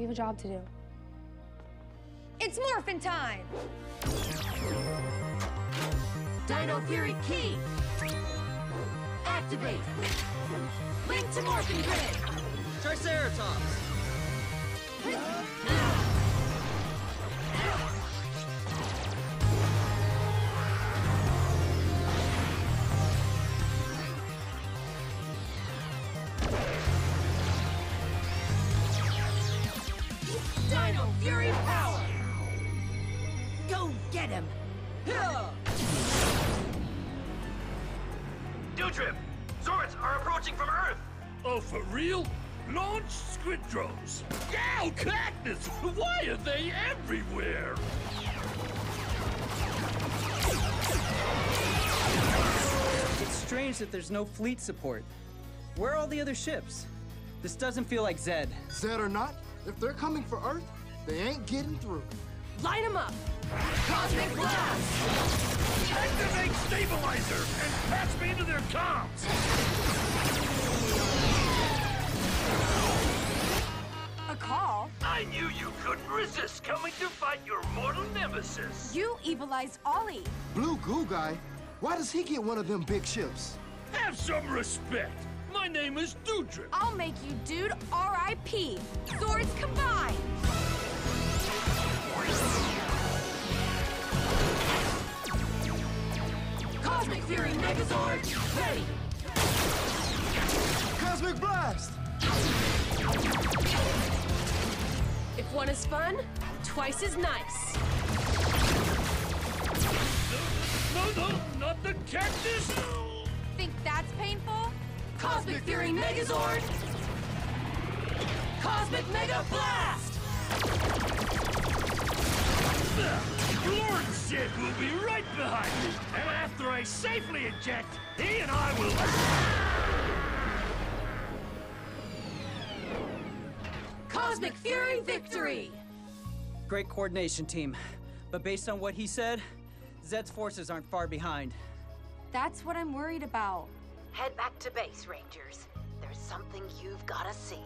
We have a job to do. It's morphin' time! Dino Fury Key! Activate! Link to Morphin Grid! Triceratops! Dino Fury Power! Go get him! Dewdrip! Zords are approaching from Earth! Oh, for real? Launch squid drones. Yow, oh, cactus! Why are they everywhere? It's strange that there's no fleet support. Where are all the other ships? This doesn't feel like Zedd. Zedd or not, if they're coming for Earth, they ain't getting through. Light him up! Cosmic Blast! Activate stabilizer and patch me into their comms! A call? I knew you couldn't resist coming to fight your mortal nemesis. You evilized Ollie. Blue Goo Guy, why does he get one of them big ships? Have some respect. My name is Dewdrip. I'll make you dude R.I.P. Zords combined! Cosmic Fury Megazord, ready! Cosmic Blast! If one is fun, twice as nice. No, no, not the cactus! Think that's painful? Cosmic Fury Megazord! Cosmic Mega Blast! Lord Zedd will be right behind me, and after I safely eject, he and I will... Cosmic Fury Victory! Great coordination, team. But based on what he said, Zedd's forces aren't far behind. That's what I'm worried about. Head back to base, Rangers. There's something you've gotta see.